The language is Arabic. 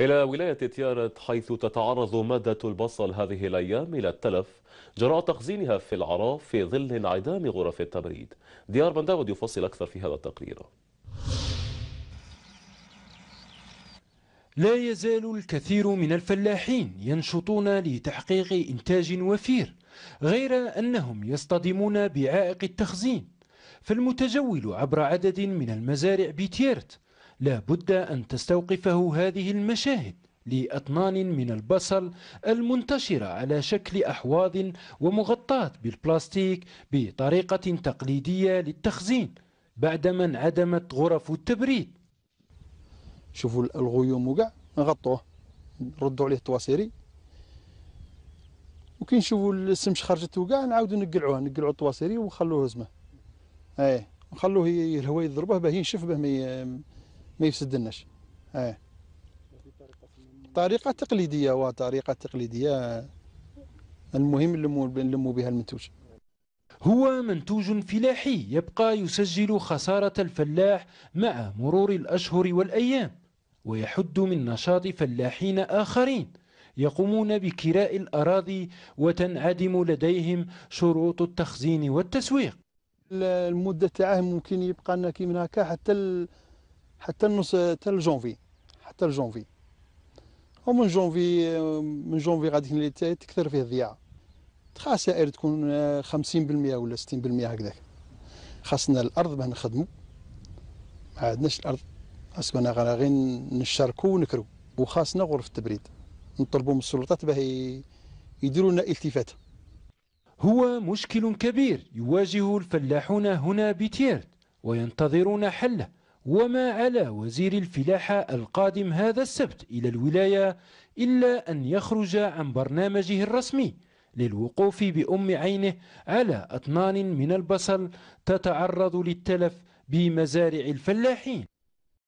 إلى ولاية تيارت حيث تتعرض مادة البصل هذه الأيام إلى التلف جراء تخزينها في العراف في ظل انعدام غرف التبريد. ديار بن داود يفصل أكثر في هذا التقرير. لا يزال الكثير من الفلاحين ينشطون لتحقيق إنتاج وفير غير أنهم يصطدمون بعائق التخزين فالمتجول عبر عدد من المزارع بتيرت لا بد أن تستوقفه هذه المشاهد لأطنان من البصل المنتشرة على شكل أحواض ومغطاة بالبلاستيك بطريقة تقليدية للتخزين بعدما انعدمت غرف التبريد. شوفوا الغيوم وكاع نغطوه نردوا عليه الطواسيري وكي نشوفوا السمش خرجت وكاع نعاودوا نقلعوه نقلعوا الطواسيري ونخلوه زمه إيه نخلوه الهواء يضربه باه ينشف به ما ما يفسدناش إيه. طريقة تقليدية وطريقه تقليدية المهم نلموا بها المنتوج. هو منتوج فلاحي يبقى يسجل خسارة الفلاح مع مرور الأشهر والأيام ويحد من نشاط فلاحين آخرين يقومون بكراء الأراضي وتنعدم لديهم شروط التخزين والتسويق. المدة تاعه ممكن يبقى لنا كي من هكا حتى. حتى النص حتى الجونفي حتى الجونفي ومن جونفي من جونفي غادي تكثر فيه الضياع. خسائر تكون 50% ولا 60% هكذاك. خاصنا الأرض باه نخدموا ما عندناش الأرض. خاصنا غير نشاركوا ونكروا وخاصنا غرف التبريد. نطلبوا من السلطات باه يديروا لنا التفاته هو مشكل كبير يواجه الفلاحون هنا بتيرت وينتظرون حله. وما على وزير الفلاحة القادم هذا السبت إلى الولاية إلا أن يخرج عن برنامجه الرسمي للوقوف بأم عينه على أطنان من البصل تتعرض للتلف بمزارع الفلاحين.